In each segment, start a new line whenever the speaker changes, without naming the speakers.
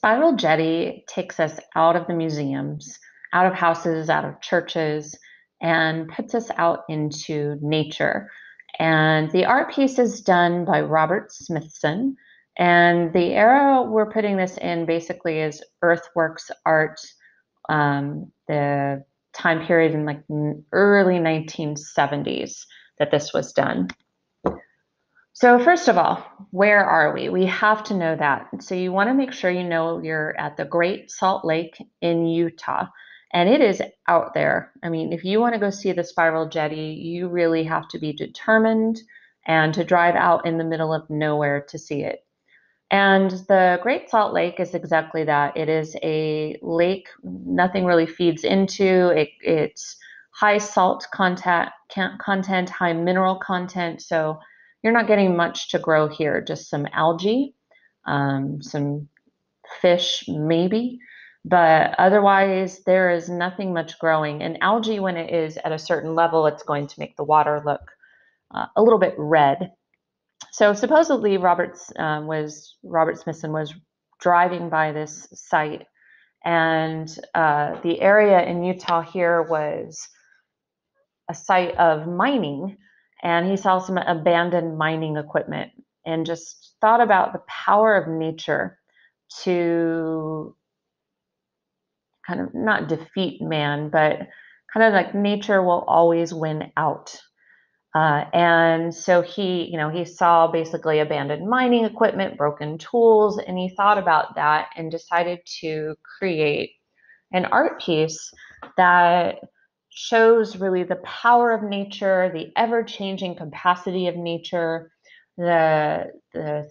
Spiral Jetty takes us out of the museums, out of houses, out of churches, and puts us out into nature. And the art piece is done by Robert Smithson. And the era we're putting this in basically is earthworks art, um, the time period in like early 1970s that this was done. So first of all, where are we? We have to know that. So you want to make sure you know you're at the Great Salt Lake in Utah. And it is out there. I mean, if you want to go see the spiral jetty, you really have to be determined and to drive out in the middle of nowhere to see it. And the Great Salt Lake is exactly that. It is a lake nothing really feeds into. It, it's high salt content, content, high mineral content. So you're not getting much to grow here, just some algae, um, some fish, maybe. But otherwise, there is nothing much growing. And algae, when it is at a certain level, it's going to make the water look uh, a little bit red. So supposedly, Roberts um, was Robert Smithson was driving by this site, and uh, the area in Utah here was a site of mining and he saw some abandoned mining equipment and just thought about the power of nature to kind of not defeat man, but kind of like nature will always win out. Uh, and so he, you know, he saw basically abandoned mining equipment, broken tools, and he thought about that and decided to create an art piece that shows really the power of nature, the ever changing capacity of nature, the, the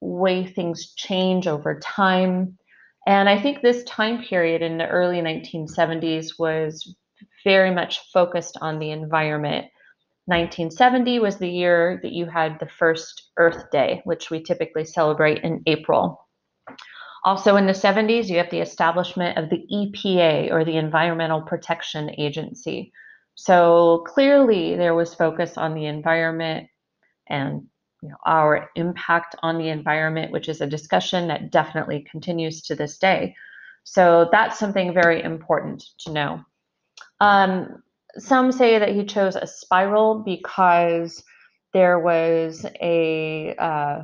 way things change over time. And I think this time period in the early 1970s was very much focused on the environment. 1970 was the year that you had the first Earth Day, which we typically celebrate in April. Also in the 70s, you have the establishment of the EPA or the Environmental Protection Agency. So clearly there was focus on the environment and you know, our impact on the environment, which is a discussion that definitely continues to this day. So that's something very important to know. Um, some say that he chose a spiral because there was a uh,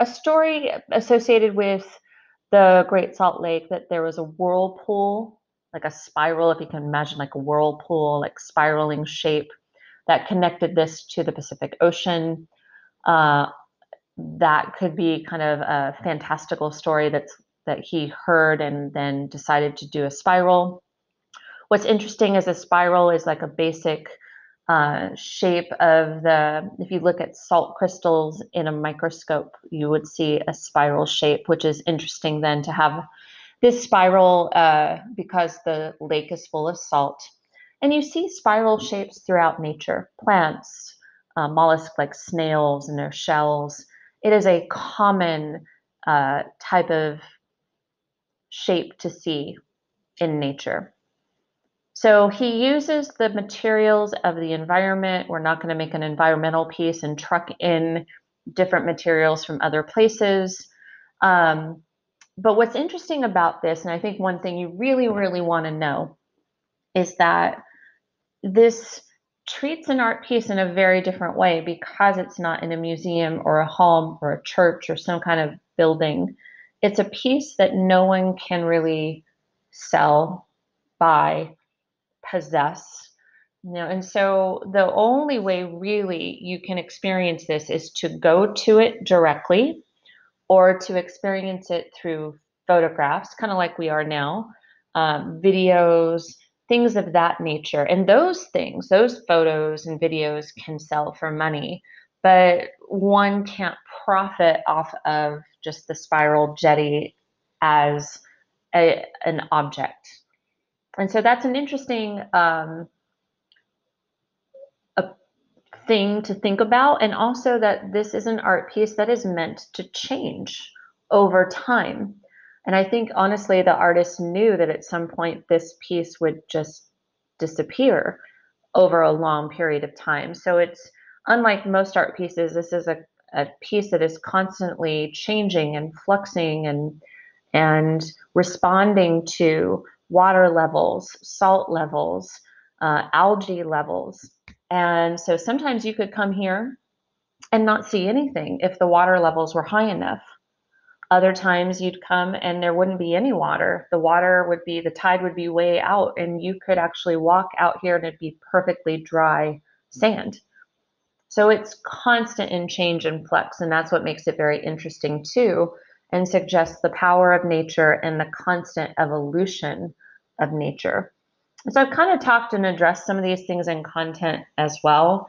a story associated with the Great Salt Lake that there was a whirlpool, like a spiral, if you can imagine like a whirlpool, like spiraling shape that connected this to the Pacific Ocean. Uh, that could be kind of a fantastical story that's that he heard and then decided to do a spiral. What's interesting is a spiral is like a basic uh, shape of the, if you look at salt crystals in a microscope, you would see a spiral shape, which is interesting then to have this spiral uh, because the lake is full of salt. And you see spiral shapes throughout nature, plants, uh, mollusks like snails and their shells. It is a common uh, type of shape to see in nature. So he uses the materials of the environment. We're not going to make an environmental piece and truck in different materials from other places. Um, but what's interesting about this, and I think one thing you really, really want to know, is that this treats an art piece in a very different way because it's not in a museum or a home or a church or some kind of building. It's a piece that no one can really sell, buy, possess you know and so the only way really you can experience this is to go to it directly or to experience it through photographs kind of like we are now um, videos things of that nature. And those things those photos and videos can sell for money but one can't profit off of just the spiral jetty as a, an object and so that's an interesting um, thing to think about. And also that this is an art piece that is meant to change over time. And I think honestly, the artist knew that at some point this piece would just disappear over a long period of time. So it's unlike most art pieces, this is a, a piece that is constantly changing and fluxing and and responding to water levels, salt levels, uh, algae levels. And so sometimes you could come here and not see anything if the water levels were high enough. Other times you'd come and there wouldn't be any water. The water would be, the tide would be way out, and you could actually walk out here and it'd be perfectly dry sand. So it's constant in change and flux, and that's what makes it very interesting too, and suggests the power of nature and the constant evolution of nature. So I've kind of talked and addressed some of these things in content as well.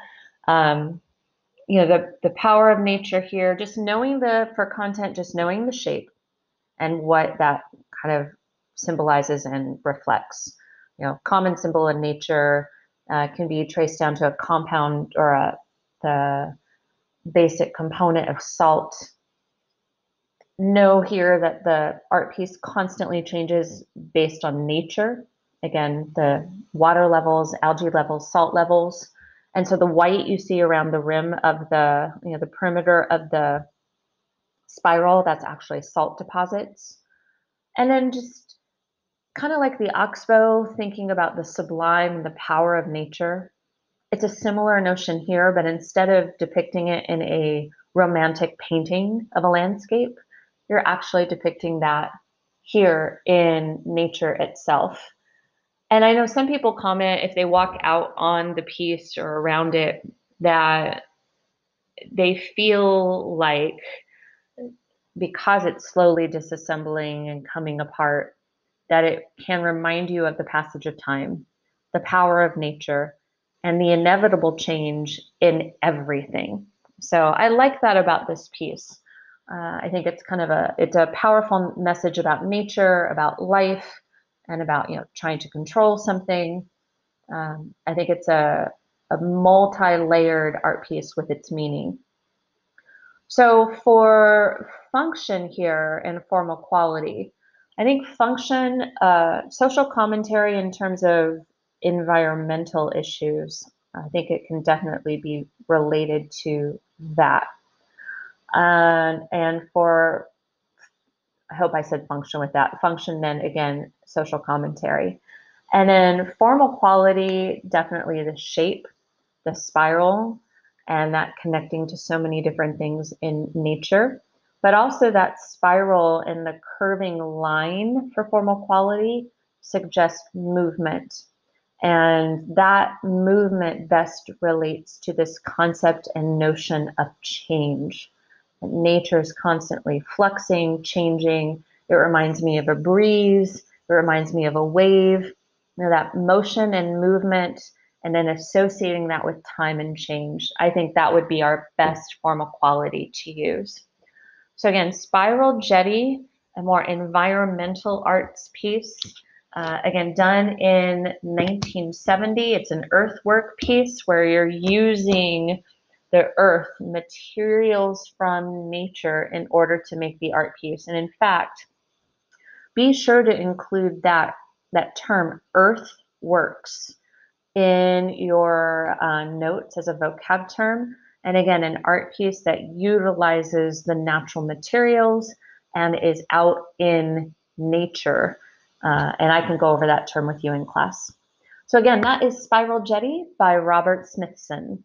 Um, you know, the, the power of nature here, just knowing the, for content, just knowing the shape and what that kind of symbolizes and reflects. You know, common symbol in nature uh, can be traced down to a compound or a, the basic component of salt. Know here that the art piece constantly changes based on nature. Again, the water levels, algae levels, salt levels. And so the white you see around the rim of the, you know, the perimeter of the spiral, that's actually salt deposits. And then just kind of like the oxbow, thinking about the sublime, the power of nature. It's a similar notion here, but instead of depicting it in a romantic painting of a landscape, you're actually depicting that here in nature itself. And I know some people comment if they walk out on the piece or around it that they feel like because it's slowly disassembling and coming apart, that it can remind you of the passage of time, the power of nature, and the inevitable change in everything. So I like that about this piece. Uh, I think it's kind of a it's a powerful message about nature, about life, and about you know trying to control something. Um, I think it's a, a multi-layered art piece with its meaning. So for function here and formal quality, I think function, uh, social commentary in terms of environmental issues, I think it can definitely be related to that. Uh, and for I hope I said function with that. Function then again, social commentary. And then formal quality, definitely the shape, the spiral, and that connecting to so many different things in nature. But also that spiral and the curving line for formal quality suggests movement. And that movement best relates to this concept and notion of change. Nature is constantly fluxing, changing. It reminds me of a breeze. It reminds me of a wave. You know, that motion and movement, and then associating that with time and change. I think that would be our best formal quality to use. So again, Spiral Jetty, a more environmental arts piece. Uh, again, done in 1970. It's an earthwork piece where you're using the earth, materials from nature in order to make the art piece. And in fact, be sure to include that, that term earthworks in your uh, notes as a vocab term. And again, an art piece that utilizes the natural materials and is out in nature. Uh, and I can go over that term with you in class. So again, that is Spiral Jetty by Robert Smithson.